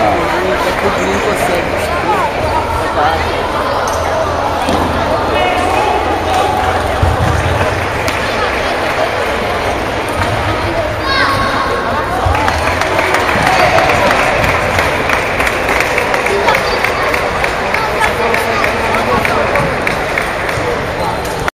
Não consegue.